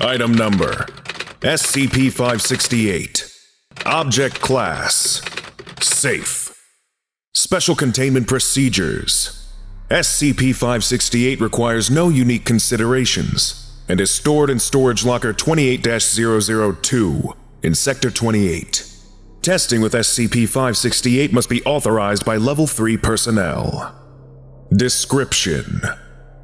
Item number SCP 568. Object Class Safe. Special Containment Procedures SCP 568 requires no unique considerations and is stored in Storage Locker 28 002 in Sector 28. Testing with SCP 568 must be authorized by Level 3 personnel. Description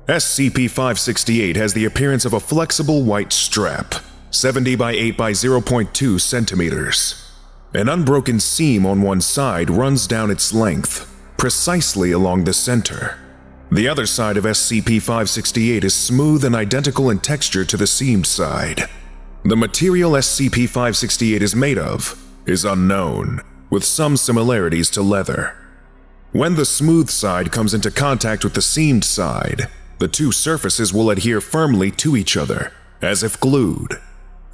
SCP 568 has the appearance of a flexible white strap, 70 by 8 by 0.2 centimeters. An unbroken seam on one side runs down its length, precisely along the center. The other side of SCP 568 is smooth and identical in texture to the seamed side. The material SCP 568 is made of is unknown, with some similarities to leather. When the smooth side comes into contact with the seamed side, the two surfaces will adhere firmly to each other, as if glued.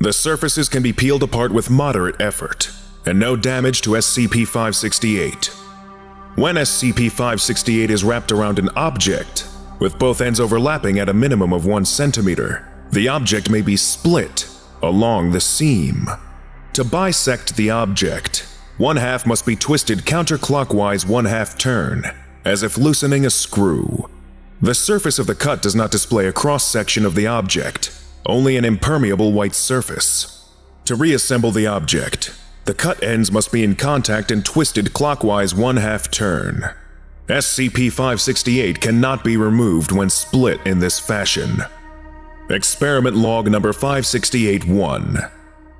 The surfaces can be peeled apart with moderate effort, and no damage to SCP-568. When SCP-568 is wrapped around an object, with both ends overlapping at a minimum of 1 centimeter, the object may be split along the seam. To bisect the object, one half must be twisted counterclockwise one half turn, as if loosening a screw. The surface of the cut does not display a cross-section of the object, only an impermeable white surface. To reassemble the object, the cut ends must be in contact and twisted clockwise one half turn. SCP-568 cannot be removed when split in this fashion. Experiment log number 568-1.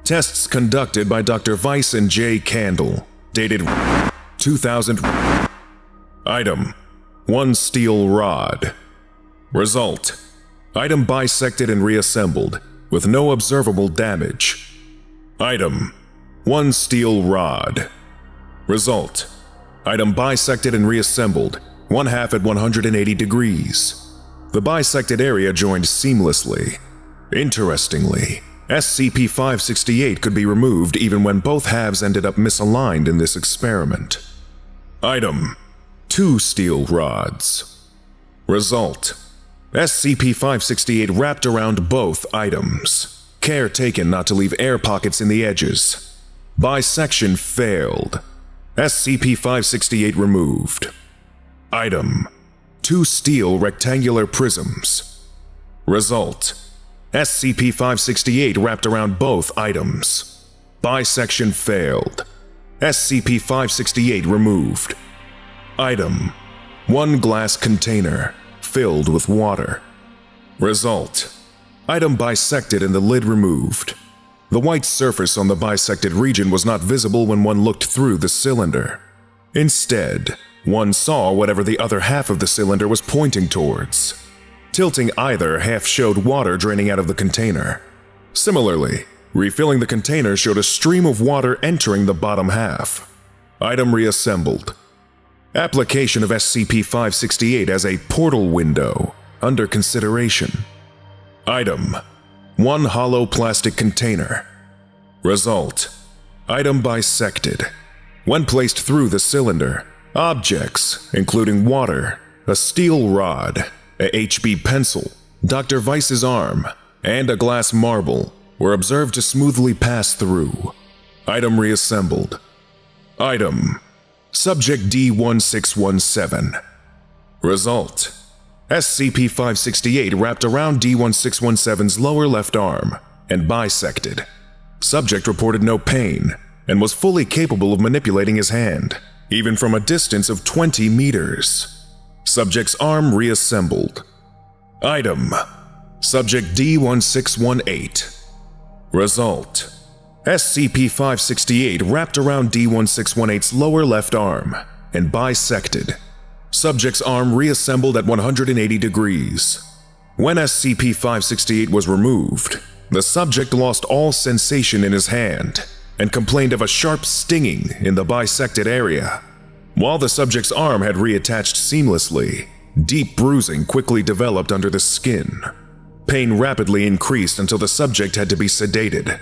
Tests conducted by Dr. Weiss and J. Candle, dated 2000. Item one steel rod. Result Item bisected and reassembled, with no observable damage. Item One steel rod. Result Item bisected and reassembled, one half at 180 degrees. The bisected area joined seamlessly. Interestingly, SCP 568 could be removed even when both halves ended up misaligned in this experiment. Item two steel rods. Result SCP-568 wrapped around both items. Care taken not to leave air pockets in the edges. Bisection failed. SCP-568 removed. Item Two steel rectangular prisms. Result SCP-568 wrapped around both items. Bisection failed. SCP-568 removed. Item One glass container filled with water. Result Item bisected and the lid removed. The white surface on the bisected region was not visible when one looked through the cylinder. Instead, one saw whatever the other half of the cylinder was pointing towards. Tilting either half showed water draining out of the container. Similarly, refilling the container showed a stream of water entering the bottom half. Item reassembled. Application of SCP-568 as a portal window under consideration. Item One hollow plastic container. Result Item bisected. When placed through the cylinder, objects, including water, a steel rod, a HB pencil, Dr. Weiss's arm, and a glass marble, were observed to smoothly pass through. Item reassembled. Item Subject D1617. Result SCP 568 wrapped around D1617's lower left arm and bisected. Subject reported no pain and was fully capable of manipulating his hand, even from a distance of 20 meters. Subject's arm reassembled. Item Subject D1618. Result SCP-568 wrapped around D1618's lower left arm and bisected. Subject's arm reassembled at 180 degrees. When SCP-568 was removed, the subject lost all sensation in his hand and complained of a sharp stinging in the bisected area. While the subject's arm had reattached seamlessly, deep bruising quickly developed under the skin. Pain rapidly increased until the subject had to be sedated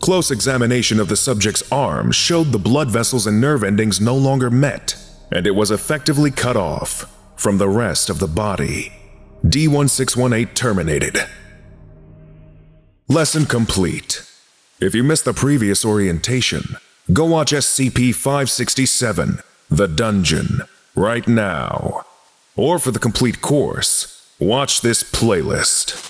Close examination of the subject's arm showed the blood vessels and nerve endings no longer met, and it was effectively cut off. from the rest of the body. D1618 terminated. Lesson complete. If you missed the previous orientation, go watch SCP 567, The Dungeon, right now. Or for the complete course, watch this playlist.